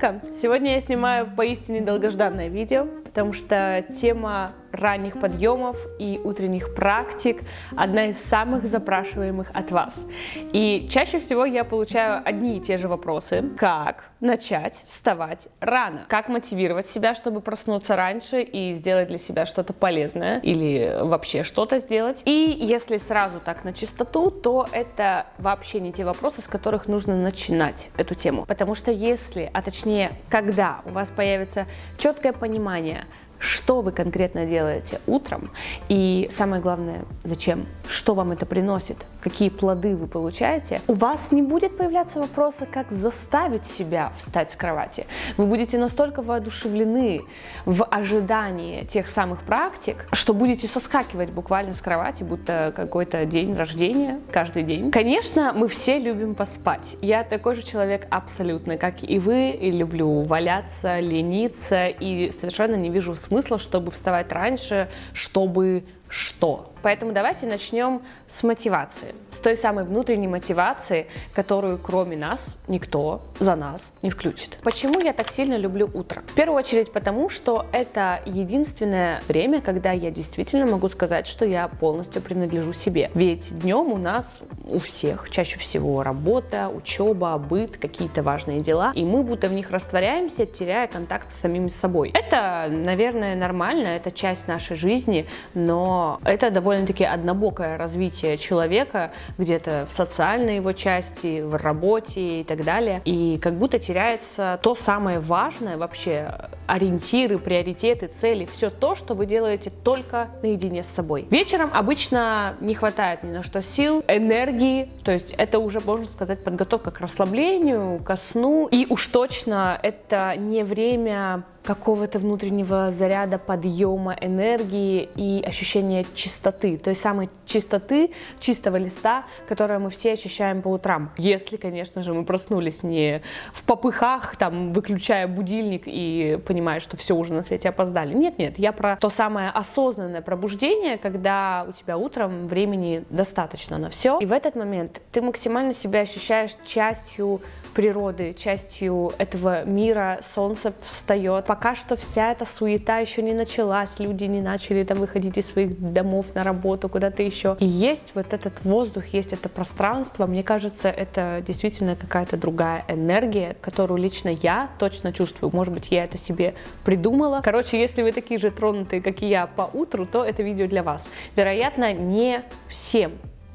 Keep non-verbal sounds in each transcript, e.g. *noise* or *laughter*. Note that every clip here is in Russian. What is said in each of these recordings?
Привет! Сегодня я снимаю поистине долгожданное видео, потому что тема ранних подъемов и утренних практик одна из самых запрашиваемых от вас. И чаще всего я получаю одни и те же вопросы. Как начать вставать рано? Как мотивировать себя, чтобы проснуться раньше и сделать для себя что-то полезное или вообще что-то сделать? И если сразу так на чистоту, то это вообще не те вопросы, с которых нужно начинать эту тему. Потому что если, а точнее, когда у вас появится четкое понимание, что вы конкретно делаете утром и самое главное, зачем, что вам это приносит, какие плоды вы получаете, у вас не будет появляться вопроса, как заставить себя встать с кровати. Вы будете настолько воодушевлены в ожидании тех самых практик, что будете соскакивать буквально с кровати, будто какой-то день рождения каждый день. Конечно, мы все любим поспать. Я такой же человек абсолютно, как и вы, и люблю валяться, лениться, и совершенно не вижу смысла смысла, чтобы вставать раньше, чтобы что? Поэтому давайте начнем с мотивации, с той самой внутренней мотивации, которую кроме нас никто за нас не включит. Почему я так сильно люблю утро? В первую очередь потому, что это единственное время, когда я действительно могу сказать, что я полностью принадлежу себе. Ведь днем у нас у всех чаще всего работа, учеба, быт, какие-то важные дела, и мы будто в них растворяемся, теряя контакт с самим собой. Это, наверное, нормально, это часть нашей жизни, но это довольно довольно-таки однобокое развитие человека где-то в социальной его части, в работе и так далее. И как будто теряется то самое важное вообще, ориентиры, приоритеты, цели, все то, что вы делаете только наедине с собой. Вечером обычно не хватает ни на что сил, энергии, то есть это уже, можно сказать, подготовка к расслаблению, ко сну. И уж точно это не время какого-то внутреннего заряда, подъема энергии и ощущения чистоты, той самой чистоты, чистого листа, которое мы все ощущаем по утрам. Если, конечно же, мы проснулись не в попыхах, там, выключая будильник и понимая, что все уже на свете опоздали. Нет, нет, я про то самое осознанное пробуждение, когда у тебя утром времени достаточно на все. И в этот момент ты максимально себя ощущаешь частью природы, частью этого мира, солнце встает. Пока что вся эта суета еще не началась, люди не начали там выходить из своих домов на работу, куда-то еще. И есть вот этот воздух, есть это пространство, мне кажется, это действительно какая-то другая энергия, которую лично я точно чувствую. Может быть, я это себе придумала. Короче, если вы такие же тронутые, как и я по утру, то это видео для вас. Вероятно, не всем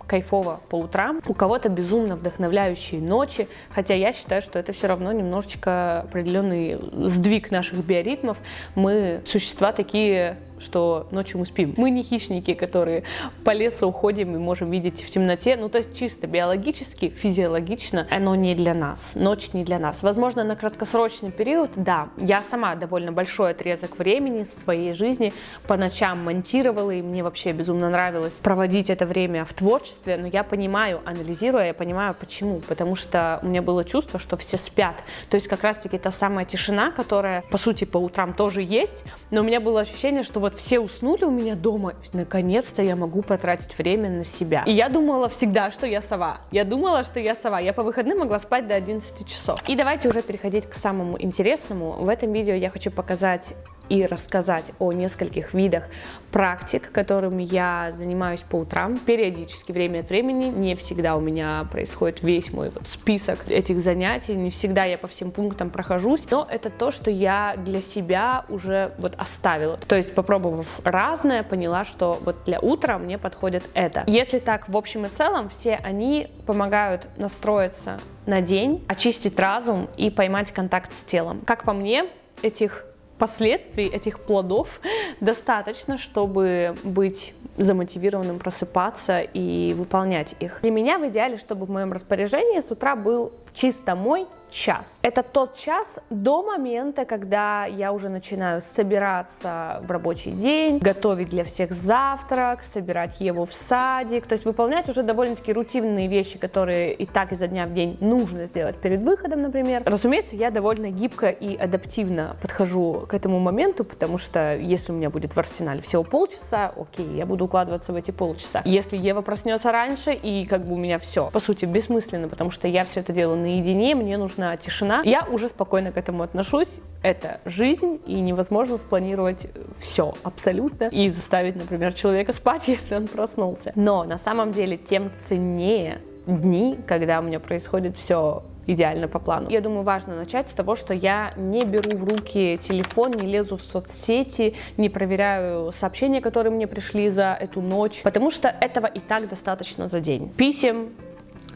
кайфово по утрам, у кого-то безумно вдохновляющие ночи, хотя я считаю, что это все равно немножечко определенный сдвиг наших биоритмов. Мы существа такие что ночью мы спим. Мы не хищники, которые по лесу уходим и можем видеть в темноте. Ну, то есть чисто биологически, физиологично оно не для нас. Ночь не для нас. Возможно, на краткосрочный период, да. Я сама довольно большой отрезок времени своей жизни по ночам монтировала, и мне вообще безумно нравилось проводить это время в творчестве, но я понимаю, анализируя, я понимаю, почему. Потому что у меня было чувство, что все спят. То есть как раз-таки та самая тишина, которая, по сути, по утрам тоже есть, но у меня было ощущение, что вот все уснули у меня дома, наконец-то я могу потратить время на себя. И я думала всегда, что я сова. Я думала, что я сова. Я по выходным могла спать до 11 часов. И давайте уже переходить к самому интересному. В этом видео я хочу показать и рассказать о нескольких видах практик, которыми я занимаюсь по утрам периодически, время от времени. Не всегда у меня происходит весь мой вот список этих занятий, не всегда я по всем пунктам прохожусь, но это то, что я для себя уже вот оставила. То есть, попробовав разное, поняла, что вот для утра мне подходит это. Если так, в общем и целом, все они помогают настроиться на день, очистить разум и поймать контакт с телом. Как по мне, этих последствий, этих плодов достаточно, чтобы быть замотивированным просыпаться и выполнять их. Для меня в идеале, чтобы в моем распоряжении с утра был чисто мой час. Это тот час до момента, когда я уже начинаю собираться в рабочий день, готовить для всех завтрак, собирать его в садик, то есть выполнять уже довольно-таки рутинные вещи, которые и так изо дня в день нужно сделать перед выходом, например. Разумеется, я довольно гибко и адаптивно подхожу к этому моменту, потому что если у меня будет в арсенале всего полчаса, окей, я буду укладываться в эти полчаса. Если Ева проснется раньше, и как бы у меня все, по сути, бессмысленно, потому что я все это делаю наедине, мне нужна тишина, я уже спокойно к этому отношусь. Это жизнь, и невозможно спланировать все абсолютно и заставить, например, человека спать, *laughs* если он проснулся. Но на самом деле тем ценнее дни, когда у меня происходит все идеально по плану. Я думаю, важно начать с того, что я не беру в руки телефон, не лезу в соцсети, не проверяю сообщения, которые мне пришли за эту ночь, потому что этого и так достаточно за день. Писем,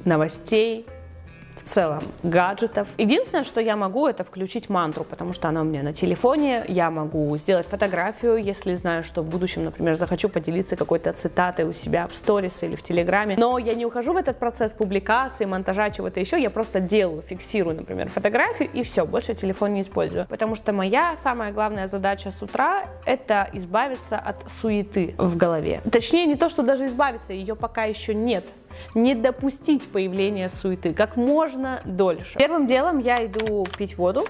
новостей, в целом гаджетов. Единственное, что я могу, это включить мантру, потому что она у меня на телефоне. Я могу сделать фотографию, если знаю, что в будущем, например, захочу поделиться какой-то цитатой у себя в сторис или в телеграме. Но я не ухожу в этот процесс публикации, монтажа, чего-то еще. Я просто делаю, фиксирую, например, фотографию и все, больше телефон не использую. Потому что моя самая главная задача с утра — это избавиться от суеты в голове. Точнее, не то, что даже избавиться, ее пока еще нет не допустить появления суеты как можно дольше. Первым делом я иду пить воду,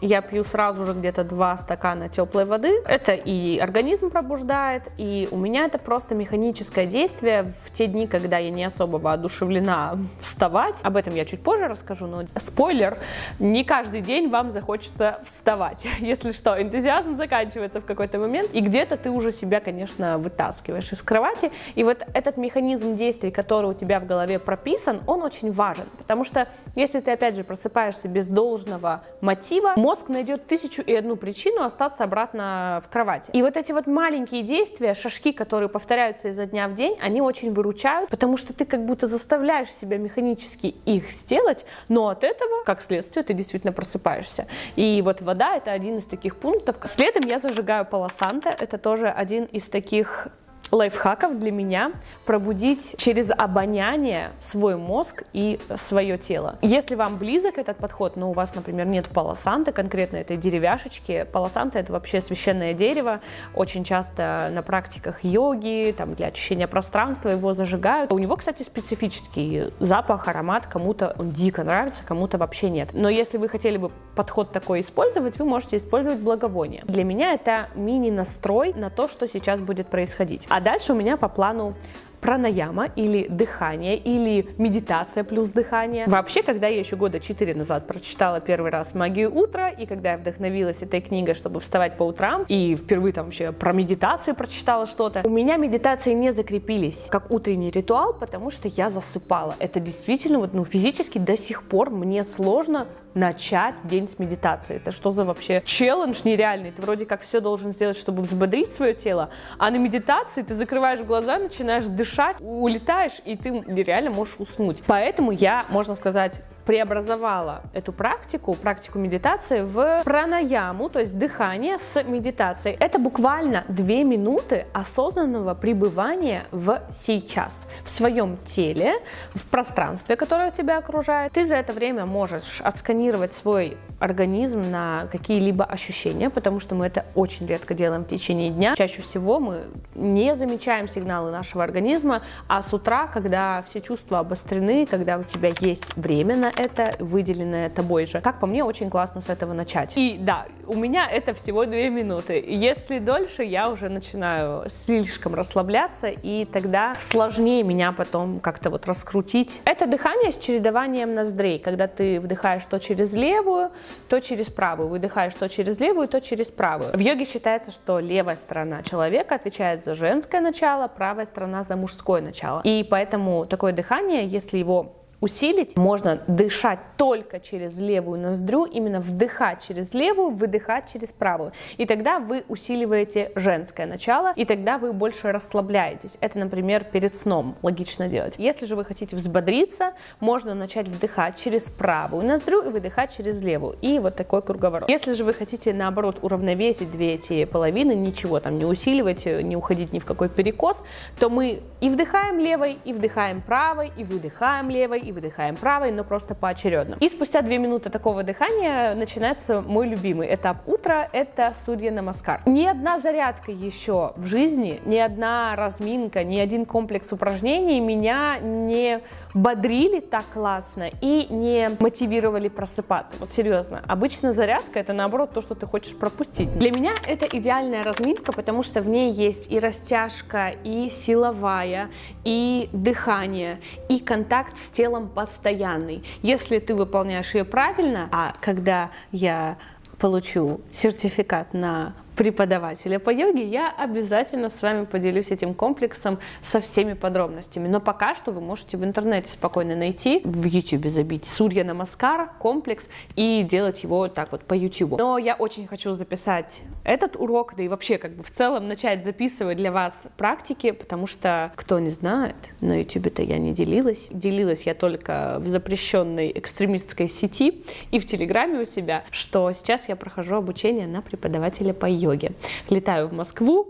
я пью сразу же где-то два стакана теплой воды. Это и организм пробуждает, и у меня это просто механическое действие в те дни, когда я не особо воодушевлена вставать. Об этом я чуть позже расскажу, но спойлер, не каждый день вам захочется вставать. *laughs* Если что, энтузиазм заканчивается в какой-то момент, и где-то ты уже себя, конечно, вытаскиваешь из кровати. И вот этот механизм действий, который у тебя в голове прописан, он очень важен, потому что если ты, опять же, просыпаешься без должного мотива, мозг найдет тысячу и одну причину остаться обратно в кровати. И вот эти вот маленькие действия, шажки, которые повторяются изо дня в день, они очень выручают, потому что ты как будто заставляешь себя механически их сделать, но от этого, как следствие, ты действительно просыпаешься. И вот вода — это один из таких пунктов. Следом я зажигаю полосанта, это тоже один из таких лайфхаков для меня пробудить через обоняние свой мозг и свое тело. Если вам близок этот подход, но у вас, например, нет полосанта, конкретно этой деревяшечки, полосанта это вообще священное дерево, очень часто на практиках йоги, там для очищения пространства его зажигают. У него, кстати, специфический запах, аромат, кому-то он дико нравится, кому-то вообще нет. Но если вы хотели бы подход такой использовать, вы можете использовать благовоние. Для меня это мини-настрой на то, что сейчас будет происходить. А дальше у меня по плану пранаяма или дыхание, или медитация плюс дыхание. Вообще, когда я еще года четыре назад прочитала первый раз «Магию утра», и когда я вдохновилась этой книгой, чтобы вставать по утрам, и впервые там вообще про медитации прочитала что-то, у меня медитации не закрепились как утренний ритуал, потому что я засыпала. Это действительно, вот, ну, физически до сих пор мне сложно начать день с медитации. Это что за вообще челлендж нереальный? Ты вроде как все должен сделать, чтобы взбодрить свое тело, а на медитации ты закрываешь глаза, начинаешь дышать, улетаешь, и ты реально можешь уснуть. Поэтому я, можно сказать, преобразовала эту практику, практику медитации в пранаяму, то есть дыхание с медитацией. Это буквально две минуты осознанного пребывания в сейчас, в своем теле, в пространстве, которое тебя окружает. Ты за это время можешь отсканировать свой организм на какие-либо ощущения, потому что мы это очень редко делаем в течение дня. Чаще всего мы не замечаем сигналы нашего организма, а с утра, когда все чувства обострены, когда у тебя есть время на это, выделенное тобой же, как по мне, очень классно с этого начать. И да, у меня это всего две минуты. Если дольше, я уже начинаю слишком расслабляться, и тогда сложнее меня потом как-то вот раскрутить. Это дыхание с чередованием ноздрей, когда ты вдыхаешь то через левую, то через правую. Выдыхаешь то через левую, то через правую. В йоге считается, что левая сторона человека отвечает за женское начало, правая сторона за мужское начало. И поэтому такое дыхание, если его усилить, можно дышать только через левую ноздрю, именно вдыхать через левую, выдыхать через правую. И тогда вы усиливаете женское начало, и тогда вы больше расслабляетесь. Это, например, перед сном логично делать. Если же вы хотите взбодриться, можно начать вдыхать через правую ноздрю и выдыхать через левую. И вот такой круговорот. Если же вы хотите, наоборот, уравновесить две эти половины, ничего там не усиливать, не уходить ни в какой перекос, то мы и вдыхаем левой, и вдыхаем правой, и выдыхаем левой, и выдыхаем правой, но просто поочередно. И спустя две минуты такого дыхания начинается мой любимый этап утра, это Сурья Намаскар. Ни одна зарядка еще в жизни, ни одна разминка, ни один комплекс упражнений меня не бодрили так классно и не мотивировали просыпаться. Вот серьезно, обычно зарядка это наоборот то, что ты хочешь пропустить. Для меня это идеальная разминка, потому что в ней есть и растяжка, и силовая, и дыхание, и контакт с телом постоянный. Если ты выполняешь ее правильно, а когда я получу сертификат на преподавателя по йоге, я обязательно с вами поделюсь этим комплексом со всеми подробностями. Но пока что вы можете в интернете спокойно найти, в YouTube забить Сурья Намаскара комплекс и делать его так вот по YouTube. Но я очень хочу записать этот урок, да и вообще как бы в целом начать записывать для вас практики, потому что, кто не знает, на YouTube-то я не делилась. Делилась я только в запрещенной экстремистской сети и в Телеграме у себя, что сейчас я прохожу обучение на преподавателя по йоге йоги. Летаю в Москву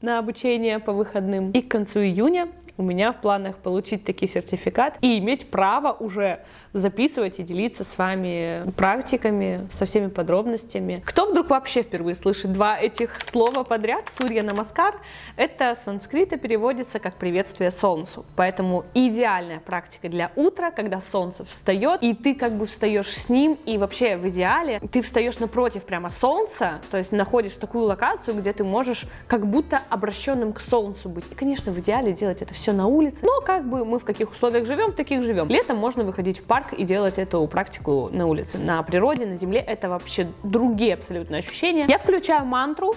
на обучение по выходным. И к концу июня у меня в планах получить такой сертификат и иметь право уже записывать и делиться с вами практиками, со всеми подробностями. Кто вдруг вообще впервые слышит два этих слова подряд? Сурья Намаскар — это санскрита переводится как приветствие солнцу. Поэтому идеальная практика для утра, когда солнце встает, и ты как бы встаешь с ним, и вообще в идеале ты встаешь напротив прямо солнца, то есть находишь такую локацию, где ты можешь как будто обращенным к солнцу быть. И, конечно, в идеале делать это все на улице, но как бы мы в каких условиях живем, таких живем. Летом можно выходить в парк и делать эту практику на улице. На природе, на земле это вообще другие абсолютно ощущения. Я включаю мантру,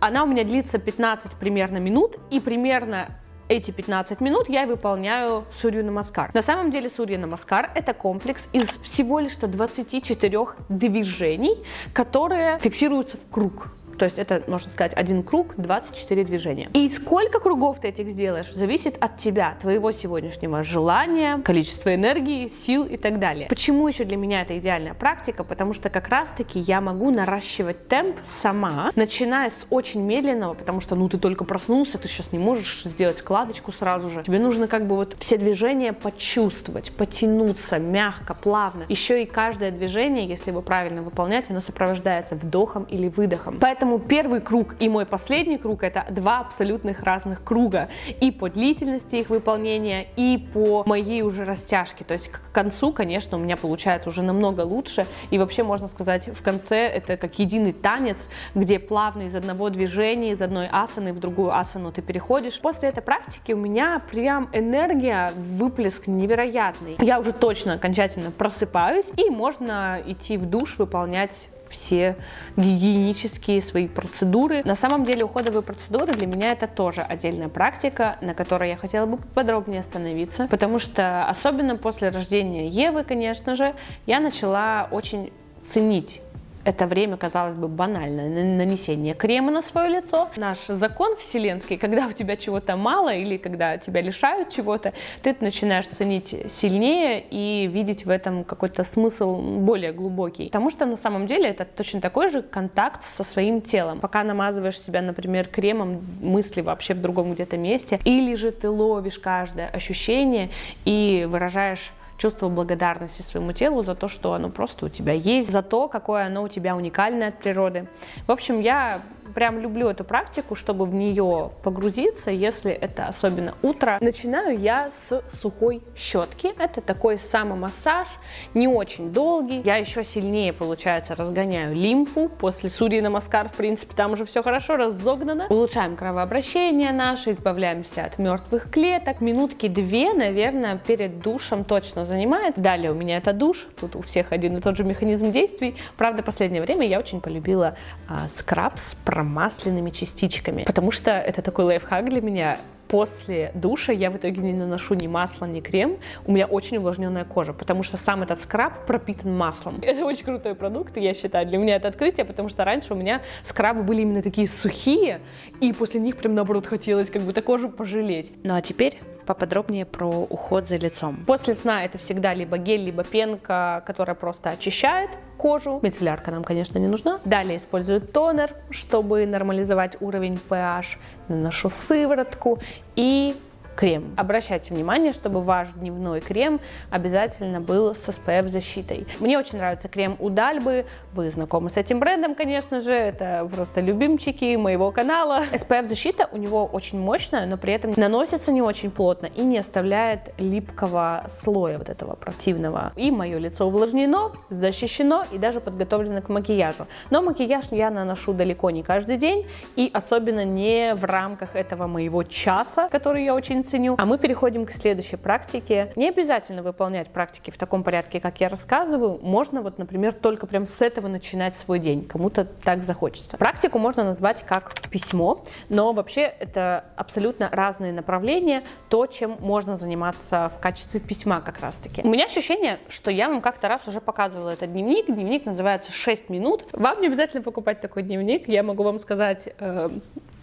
она у меня длится 15 примерно минут, и примерно эти 15 минут я выполняю Сурью Намаскар. На самом деле Сурья Намаскар это комплекс из всего лишь 24 движений, которые фиксируются в круг. То есть это, можно сказать, один круг, 24 движения. И сколько кругов ты этих сделаешь, зависит от тебя, твоего сегодняшнего желания, количества энергии, сил и так далее. Почему еще для меня это идеальная практика? Потому что как раз-таки я могу наращивать темп сама, начиная с очень медленного, потому что, ну, ты только проснулся, ты сейчас не можешь сделать складочку сразу же. Тебе нужно как бы вот все движения почувствовать, потянуться мягко, плавно. Еще и каждое движение, если вы правильно выполняете, оно сопровождается вдохом или выдохом. Поэтому Поэтому первый круг и мой последний круг это два абсолютных разных круга. И по длительности их выполнения, и по моей уже растяжке. То есть к концу, конечно, у меня получается уже намного лучше. И вообще, можно сказать, в конце это как единый танец, где плавно из одного движения, из одной асаны в другую асану ты переходишь. После этой практики у меня прям энергия, выплеск невероятный. Я уже точно окончательно просыпаюсь, и можно идти в душ, выполнять все гигиенические свои процедуры. На самом деле уходовые процедуры для меня это тоже отдельная практика, на которой я хотела бы подробнее остановиться, потому что особенно после рождения Евы, конечно же, я начала очень ценить это время, казалось бы, банальное нанесение крема на свое лицо. Наш закон вселенский, когда у тебя чего-то мало или когда тебя лишают чего-то, ты начинаешь ценить сильнее и видеть в этом какой-то смысл более глубокий. Потому что на самом деле это точно такой же контакт со своим телом. Пока намазываешь себя, например, кремом, мысли вообще в другом где-то месте, или же ты ловишь каждое ощущение и выражаешь чувство благодарности своему телу за то, что оно просто у тебя есть, за то, какое оно у тебя уникальное от природы. В общем, я прям люблю эту практику, чтобы в нее погрузиться, если это особенно утро. Начинаю я с сухой щетки. Это такой самомассаж, не очень долгий. Я еще сильнее, получается, разгоняю лимфу. После Сурьи Намаскар, в принципе, там уже все хорошо разогнано. Улучшаем кровообращение наше, избавляемся от мертвых клеток. Минутки две, наверное, перед душем точно занимает. Далее у меня это душ. Тут у всех один и тот же механизм действий. Правда, последнее время я очень полюбила а, скраб с промасленными частичками, потому что это такой лайфхак для меня после душа я в итоге не наношу ни масло, ни крем. У меня очень увлажненная кожа, потому что сам этот скраб пропитан маслом. *laughs* Это очень крутой продукт, я считаю. Для меня это открытие, потому что раньше у меня скрабы были именно такие сухие, и после них прям наоборот хотелось как будто кожу пожалеть. Ну а теперь поподробнее про уход за лицом. После сна это всегда либо гель, либо пенка, которая просто очищает кожу. Мицеллярка нам, конечно, не нужна. Далее использую тонер, чтобы нормализовать уровень pH. Наношу сыворотку и крем. Обращайте внимание, чтобы ваш дневной крем обязательно был с SPF защитой. Мне очень нравится крем у Дальбы. Вы знакомы с этим брендом, конечно же. Это просто любимчики моего канала. SPF защита у него очень мощная, но при этом наносится не очень плотно и не оставляет липкого слоя вот этого противного. И мое лицо увлажнено, защищено и даже подготовлено к макияжу. Но макияж я наношу далеко не каждый день и особенно не в рамках этого моего часа, который я очень ценю. А мы переходим к следующей практике. Не обязательно выполнять практики в таком порядке, как я рассказываю. Можно вот, например, только прям с этого начинать свой день. Кому-то так захочется. Практику можно назвать как письмо, но вообще это абсолютно разные направления, то, чем можно заниматься в качестве письма как раз-таки. У меня ощущение, что я вам как-то раз уже показывала этот дневник. Дневник называется 6 минут. Вам не обязательно покупать такой дневник. Я могу вам сказать э,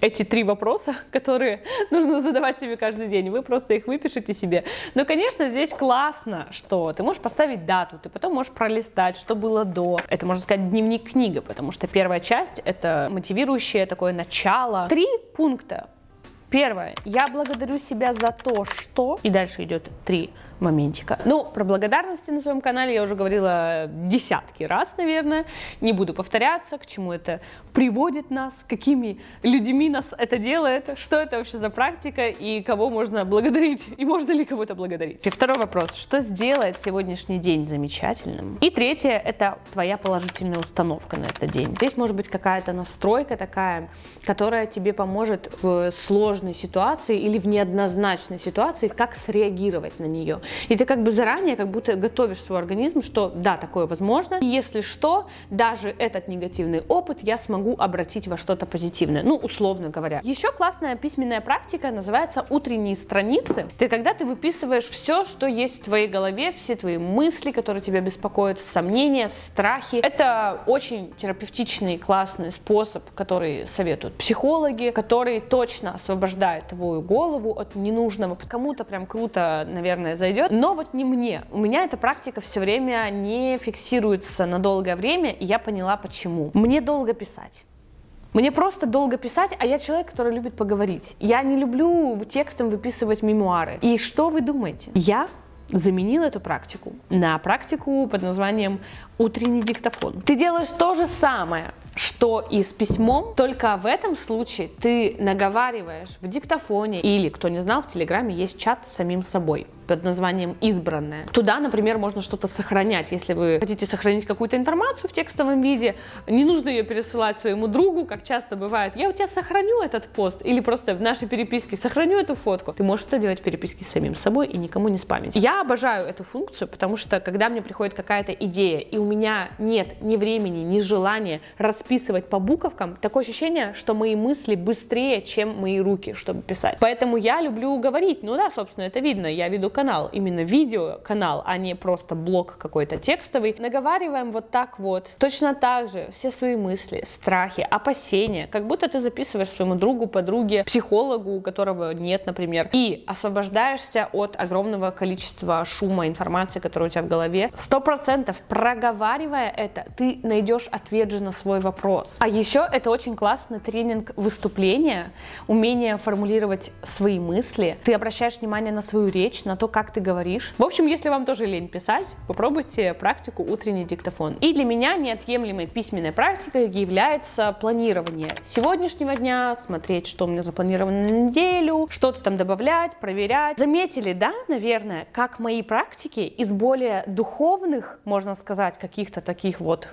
эти три вопроса, *laughs* которые нужно задавать себе каждый день. Вы просто их выпишите себе. Но, конечно, здесь классно, что ты можешь поставить дату, ты потом можешь пролистать, что было до. Это, можно сказать, дневник-книга, потому что первая часть — это мотивирующее такое начало. Три пункта. Первое. Я благодарю себя за то, что... И дальше идет три моментика. Ну, про благодарности на своем канале я уже говорила десятки раз, наверное. Не буду повторяться, к чему это приводит нас, какими людьми нас это делает, что это вообще за практика и кого можно благодарить, и можно ли кого-то благодарить. И второй вопрос, что сделает сегодняшний день замечательным? И третье, это твоя положительная установка на этот день. Здесь может быть какая-то настройка такая, которая тебе поможет в сложной ситуации или в неоднозначной ситуации, как среагировать на нее. И ты как бы заранее как будто готовишь свой организм, что да, такое возможно. И если что, даже этот негативный опыт я смогу обратить во что-то позитивное. Ну, условно говоря. Еще классная письменная практика называется утренние страницы. Ты когда ты выписываешь все, что есть в твоей голове, все твои мысли, которые тебя беспокоят, сомнения, страхи. Это очень терапевтичный, классный способ, который советуют психологи, который точно освобождает твою голову от ненужного. Кому-то прям круто, наверное, зайдет идет, но вот не мне. У меня эта практика все время не фиксируется на долгое время, и я поняла почему. Мне долго писать. Мне просто долго писать, а я человек, который любит поговорить. Я не люблю текстом выписывать мемуары. И что вы думаете? Я заменила эту практику на практику под названием утренний диктофон. Ты делаешь то же самое, что и с письмом, только в этом случае ты наговариваешь в диктофоне или, кто не знал, в Телеграме есть чат с самим собой под названием «Избранное». Туда, например, можно что-то сохранять. Если вы хотите сохранить какую-то информацию в текстовом виде, не нужно ее пересылать своему другу, как часто бывает. Я у тебя сохраню этот пост или просто в нашей переписке сохраню эту фотку. Ты можешь это делать в переписке с самим собой и никому не спамить. Я обожаю эту функцию, потому что когда мне приходит какая-то идея, и у меня нет ни времени, ни желания расписывать по буковкам, такое ощущение, что мои мысли быстрее, чем мои руки, чтобы писать. Поэтому я люблю говорить. Ну да, собственно, это видно. Я веду канал, именно видео канал, а не просто блог какой-то текстовый. Наговариваем вот так вот. Точно так же все свои мысли, страхи, опасения, как будто ты записываешь своему другу, подруге, психологу, у которого нет, например, и освобождаешься от огромного количества шума, информации, которая у тебя в голове. Сто процентов проговаривая это, ты найдешь ответ же на свой вопрос. А еще это очень классный тренинг выступления, умение формулировать свои мысли. Ты обращаешь внимание на свою речь, на то, то, как ты говоришь. В общем, если вам тоже лень писать, попробуйте практику утренний диктофон. И для меня неотъемлемой письменной практикой является планирование сегодняшнего дня, смотреть, что у меня запланировано на неделю, что-то там добавлять, проверять. Заметили, да, наверное, как мои практики из более духовных, можно сказать, каких-то таких вот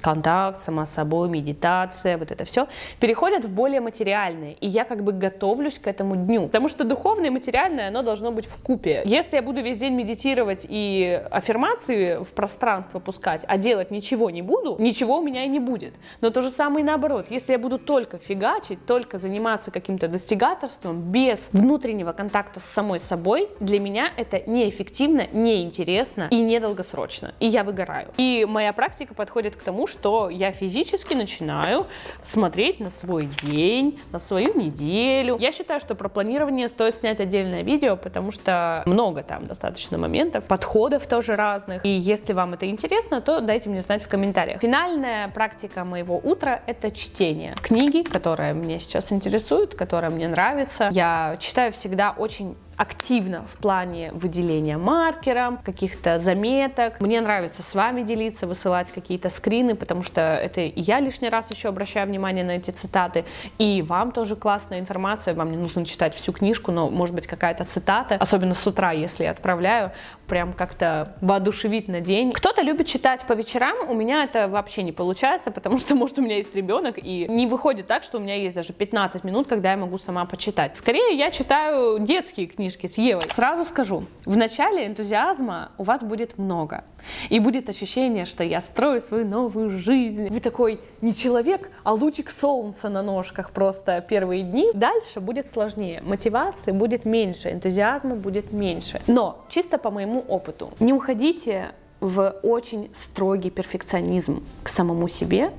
контакт, сама с собой, медитация, вот это все, переходят в более материальные. И я как бы готовлюсь к этому дню. Потому что духовное и материальное, оно должно быть в купе. Если я буду весь день медитировать и аффирмации в пространство пускать, а делать ничего не буду, ничего у меня и не будет. Но то же самое и наоборот. Если я буду только фигачить, только заниматься каким-то достигаторством, без внутреннего контакта с самой собой, для меня это неэффективно, неинтересно и недолгосрочно. И я выгораю. И моя практика подходит к тому, что я физически начинаю смотреть на свой день, на свою неделю. Я считаю, что про планирование стоит снять отдельное видео, потому что много там достаточно моментов, подходов тоже разных. И если вам это интересно, то дайте мне знать в комментариях. Финальная практика моего утра — это чтение. Книги, которые меня сейчас интересуют, которые мне нравятся. Я читаю всегда очень активно в плане выделения маркером, каких-то заметок. Мне нравится с вами делиться, высылать какие-то скрины, потому что это я лишний раз еще обращаю внимание на эти цитаты, и вам тоже классная информация, вам не нужно читать всю книжку, но может быть какая-то цитата, особенно с утра, если я отправляю, прям как-то воодушевить на день. Кто-то любит читать по вечерам, у меня это вообще не получается, потому что, может, у меня есть ребенок, и не выходит так, что у меня есть даже 15 минут, когда я могу сама почитать. Скорее, я читаю детские книжки с Евой. Сразу скажу, в начале энтузиазма у вас будет много. И будет ощущение, что я строю свою новую жизнь. Вы такой не человек, а лучик солнца на ножках просто первые дни. Дальше будет сложнее. Мотивации будет меньше, энтузиазма будет меньше. Но чисто по моему опыту, не уходите в очень строгий перфекционизм к самому себе,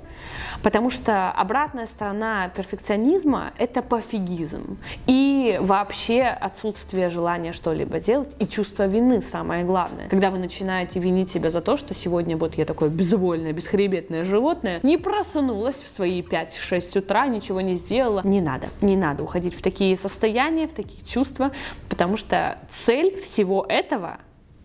Потому что обратная сторона перфекционизма — это пофигизм. И вообще отсутствие желания что-либо делать и чувство вины самое главное. Когда вы начинаете винить себя за то, что сегодня вот я такое безвольное, бесхребетное животное, не проснулась в свои 5-6 утра, ничего не сделала. Не надо, не надо уходить в такие состояния, в такие чувства, потому что цель всего этого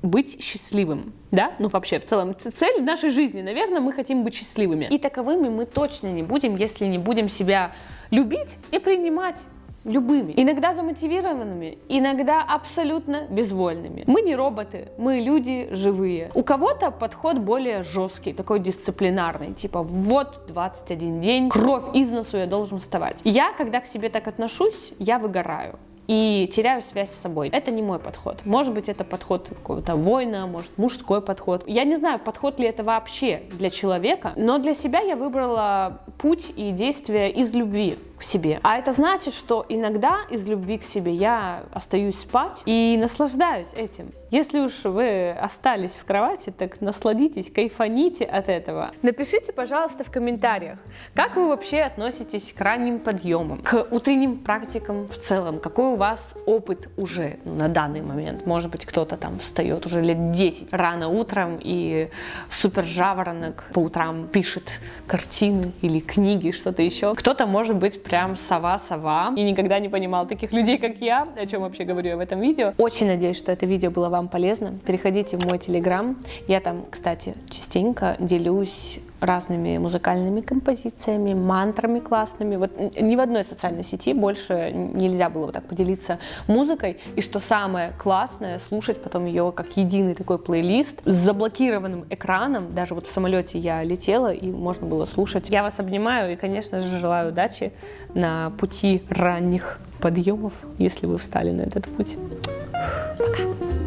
быть счастливым, да, ну вообще в целом цель нашей жизни, наверное, мы хотим быть счастливыми. И таковыми мы точно не будем, если не будем себя любить и принимать любыми. Иногда замотивированными, иногда абсолютно безвольными. Мы не роботы, мы люди живые. У кого-то подход более жесткий, такой дисциплинарный, типа вот 21 день, кровь из носу, я должен вставать. Я, когда к себе так отношусь, я выгораю и теряю связь с собой. Это не мой подход. Может быть, это подход какого-то воина, может, мужской подход. Я не знаю, подход ли это вообще для человека, но для себя я выбрала путь и действия из любви к себе. А это значит, что иногда из любви к себе я остаюсь спать и наслаждаюсь этим. Если уж вы остались в кровати, так насладитесь, кайфаните от этого. Напишите, пожалуйста, в комментариях, как вы вообще относитесь к ранним подъемам, к утренним практикам в целом, какой у вас опыт уже на данный момент. Может быть, кто-то там встает уже лет 10 рано утром и супер жаворонок по утрам пишет картины или книги, что-то еще. Кто-то, может быть, прям сова-сова. И никогда не понимал таких людей, как я, о чем вообще говорю я в этом видео. Очень надеюсь, что это видео было вам полезно. Переходите в мой телеграм. Я там, кстати, частенько делюсь разными музыкальными композициями, мантрами классными. Вот ни в одной социальной сети больше нельзя было вот так поделиться музыкой. И что самое классное, слушать потом ее как единый такой плейлист с заблокированным экраном. Даже вот в самолете я летела, и можно было слушать. Я вас обнимаю и, конечно же, желаю удачи на пути ранних подъемов, если вы встали на этот путь. Пока!